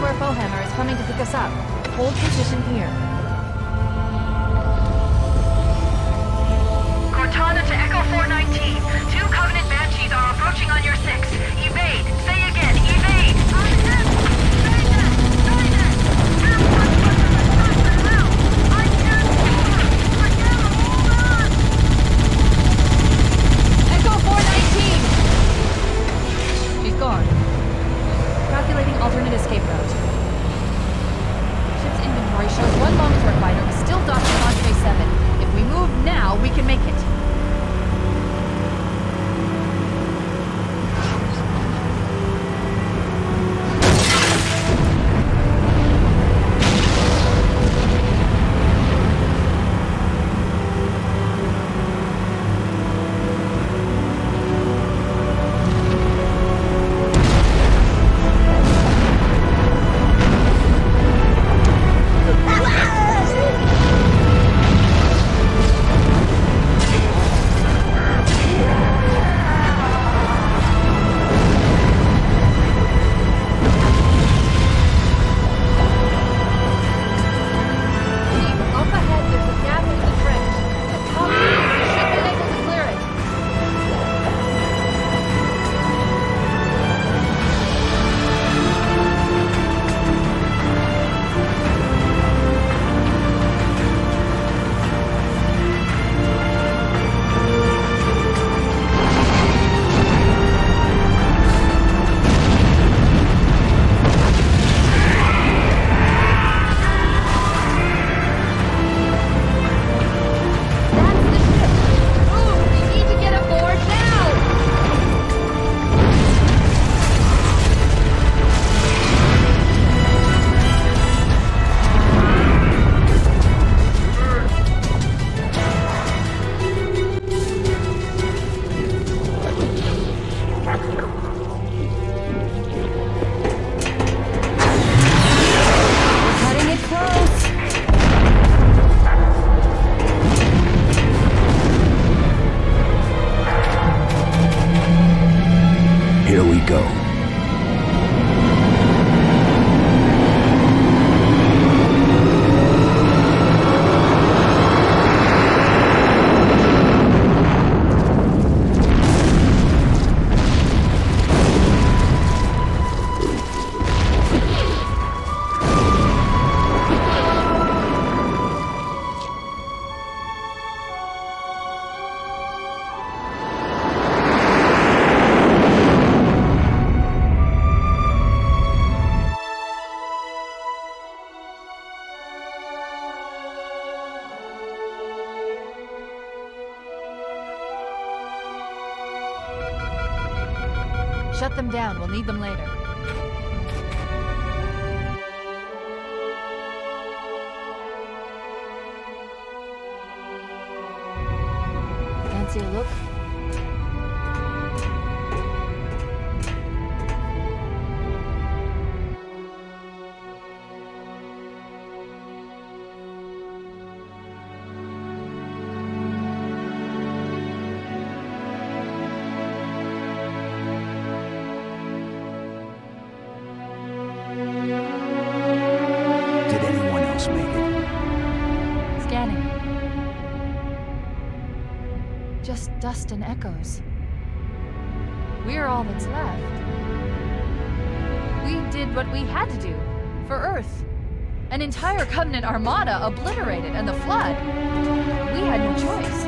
where Foehammer is coming to pick us up. Hold position here. Cortana to Echo 419. Two Covenant Banshees are approaching on your 6. Evade. Save Now we can make it. Shut them down. We'll need them later. Fancy a look? Dust and echoes. We're all that's left. We did what we had to do for Earth. An entire Covenant armada obliterated and the Flood. We had no choice.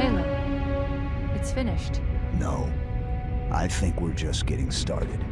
Halo, it's finished. No. I think we're just getting started.